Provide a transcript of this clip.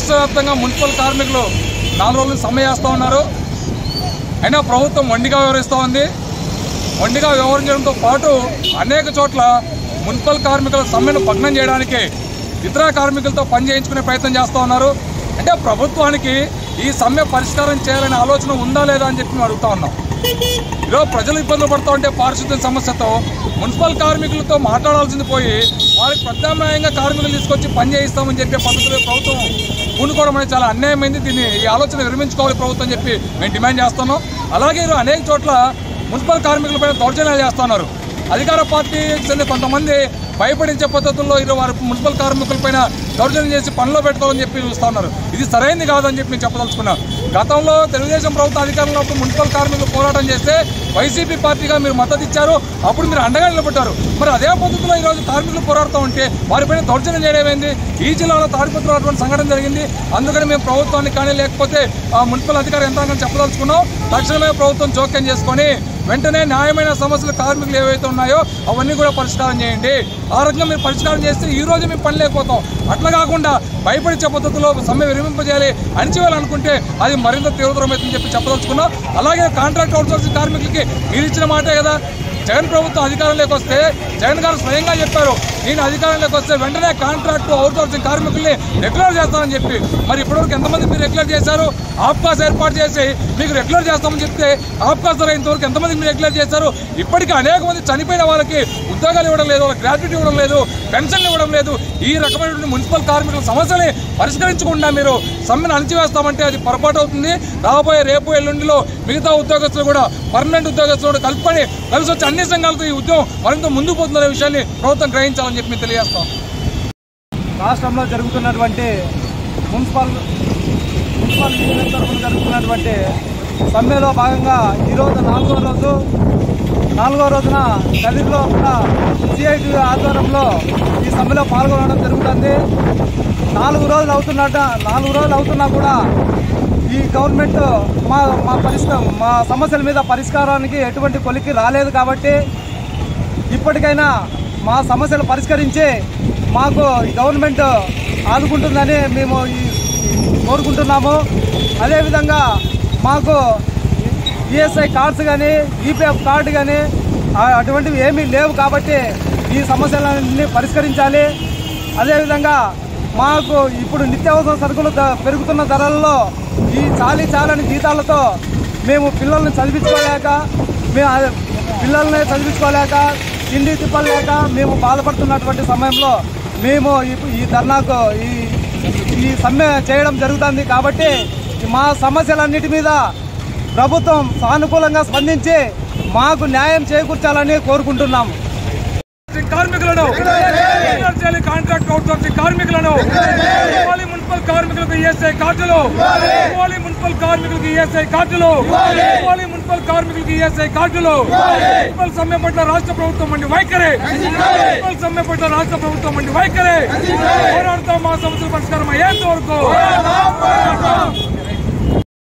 రాష్ట్ర వ్యాప్తంగా మున్సిపల్ కార్మికులు నాలుగు రోజులు సమ్మె చేస్తూ ఉన్నారు. అయినా ప్రభుత్వం వండిగా వ్యవహరిస్తూ ఉంది. వండిగా వ్యవహరించడంతో పాటు అనేక చోట్ల మున్సిపల్ కార్మికుల సమ్మెను భగ్నం చేయడానికి ఇతర కార్మికులతో పని చేయించుకునే ప్రయత్నం చేస్తూ ఉన్నారు. అంటే ప్రభుత్వానికి ఈ సమ్మె పరిష్కారం చేయాలనే ఆలోచన ఉందా లేదా అని చెప్పి మేము అడుగుతా ఉన్నాం. ఈరోజు ప్రజలు ఇబ్బందులు పడుతూ ఉంటే పారిశుద్ధ్యం సమస్యతో మున్సిపల్ కార్మికులతో మాట్లాడాల్సింది పోయి వారికి ప్రత్యామ్నాయంగా కార్మికులు తీసుకొచ్చి పని చేయిస్తామని చెప్పే పద్ధతిలో ప్రభుత్వం పూనుకోవడం అనేది చాలా అన్యాయమైంది. దీన్ని ఈ ఆలోచన విరమించుకోవాలి ప్రభుత్వం చెప్పి మేము డిమాండ్ చేస్తున్నాం. అలాగే అనేక చోట్ల మున్సిపల్ కార్మికులపైన దౌర్జన్యాలు చేస్తున్నారు. అధికార పార్టీకి చెందిన కొంతమంది భయపడించే పద్ధతుల్లో ఈరోజు వారు మున్సిపల్ కార్మికులపైన దౌర్జన్యం చేసి పనిలో పెడతామని చెప్పి చూస్తున్నారు. ఇది సరైనది కాదని చెప్పి నేను చెప్పదలుచుకున్నాను గతంలో తెలుగుదేశం ప్రభుత్వ అధికారంలో మున్సిపల్ కార్మికులు పోరాటం చేస్తే వైసీపీ పార్టీగా మీరు మద్దతు ఇచ్చారు. అప్పుడు మీరు అండగా నిలబడ్డారు. మరి అదే పద్ధతిలో ఈరోజు కార్మికులు పోరాడుతూ ఉంటే వారిపైన దౌర్జన్యం చేయడమైంది ఈ జిల్లాలో తాడిపత్రులు అటువంటి సంఘటన జరిగింది. అందుకని మేము ప్రభుత్వానికి కానీ లేకపోతే ఆ మున్సిపల్ అధికారి యంత్రాంగం చెప్పదలుచుకున్నాం. తక్షణమే ప్రభుత్వం జోక్యం చేసుకొని వెంటనే న్యాయమైన సమస్యలు కార్మికులు ఏవైతే ఉన్నాయో అవన్నీ కూడా పరిష్కారం చేయండి. ఆ రకంగా మీరు పరిష్కారం చేస్తే ఈ రోజు మేము పని లేకపోతాం. అట్లా కాకుండా భయపడిచే పద్ధతిలో సమ్మె విరమింపజేయాలి అణిచివేయాలనుకుంటే అది మరింత తీవ్రతరమైతుందని చెప్పి చెప్పదలుచుకున్నాం. అలాగే కాంట్రాక్ట్ అవుట్సోర్సింగ్ కార్మికులకి మీరు ఇచ్చిన మాటే కదా. జగన్ ప్రభుత్వం అధికారంలోకి వస్తే జగన్ గారు స్వయంగా చెప్పారు. నేను అధికారంలోకి వస్తే వెంటనే కాంట్రాక్టు అవుట్సోర్సింగ్ కార్మికుల్ని రెగ్యులర్ చేస్తానని చెప్పి. మరి ఇప్పటివరకు ఎంతమంది మీరు రెగ్యులర్ చేశారు? ఆప్కాస్ ఏర్పాటు చేసి మీకు రెగ్యులర్ చేస్తామని చెప్తే ఆప్కాస్ ధర ఇంతవరకు ఎంతమంది మీరు రెగ్యులర్ చేశారు? ఇప్పటికీ అనేక మంది చనిపోయిన వాళ్ళకి ఉద్యోగాలు ఇవ్వడం లేదు వాళ్ళకి ఇవ్వడం లేదు పెన్షన్లు ఇవ్వడం లేదు. ఈ రకమైనటువంటి మున్సిపల్ కార్మికుల సమస్యని పరిష్కరించకుండా మీరు సమ్మెను అణిచివేస్తామంటే అది పొరపాటు అవుతుంది. రాబోయే రేపు ఎల్లుండిలో మిగతా ఉద్యోగస్తులు కూడా పర్మనెంట్ ఉద్యోగస్తులు కూడా కలుపుకొని కలిసి వచ్చి అన్ని సంఘాలతో ఈ ఉద్యమం మరింత ముందుకు పోతుందనే విషయాన్ని ప్రభుత్వం గ్రహించాలని చెప్పి మేము తెలియజేస్తాం. రాష్ట్రంలో జరుగుతున్నటువంటి మున్సిపల్ మున్సిపల్ తరఫున జరుగుతున్నటువంటి సమ్మెలో భాగంగా ఈరోజు నాలుగో రోజు నాలుగో రోజున గదిలో కూడా సిఐటి ఆధ్వర్యంలో ఈ సమ్మెలో పాల్గొనడం జరుగుతుంది. నాలుగు రోజులు అవుతున్నట నాలుగు రోజులు అవుతున్నా కూడా ఈ గవర్నమెంట్ మా మా పరిష్క మా సమస్యల మీద పరిష్కారానికి ఎటువంటి కొలికి రాలేదు కాబట్టి ఇప్పటికైనా మా సమస్యలు పరిష్కరించి మాకు ఈ గవర్నమెంట్ ఆదుకుంటుందని మేము కోరుకుంటున్నాము. అదేవిధంగా మాకు ఈఎస్ఐ కార్డ్స్ కానీ ఈపీఎఫ్ కార్డు కానీ అటువంటివి ఏమీ లేవు కాబట్టి ఈ సమస్యలన్నీ పరిష్కరించాలి. అదేవిధంగా మాకు ఇప్పుడు నిత్యావసర సరుకులు పెరుగుతున్న ధరల్లో ఈ చాలీ చాలని జీతాలతో మేము పిల్లల్ని చదివించుకోలేక మేము పిల్లల్ని చదివించుకోలేక తిండి తిప్పలేక మేము బాధపడుతున్నటువంటి సమయంలో మేము ఈ- ఈ ధర్నాకు ఈ ఈ సమ్మె చేయడం జరుగుతుంది కాబట్టి మా సమస్యలన్నిటి మీద ప్రభుత్వం సానుకూలంగా స్పందించి మాకు న్యాయం చేకూర్చాలని కోరుకుంటున్నాము. కార్మికులను రెగ్యులర్ చేయాలి కాంట్రాక్ట్ అవుట్సోర్సింగ్ కార్మికులను ఇవ్వాలి మున్సిపల్ కార్మికులకు ఈఎస్ఐ కార్డులు ఇవ్వాలి మున్సిపల్ కార్మికులకు ఈఎస్ఐ కార్డులు ఇవ్వాలి మున్సిపల్ కార్మికులకు ఈఎస్ఐ కార్డులు మున్సిపల్ సమ్మె పట్ల రాష్ట్ర ప్రభుత్వం మండి వైఖరి మున్సిపల్ సమ్మె పట్ల రాష్ట్ర ప్రభుత్వం మండి వైఖరి పోరాడతాం మా సమస్యల పరిష్కారం అయ్యేంత వరకు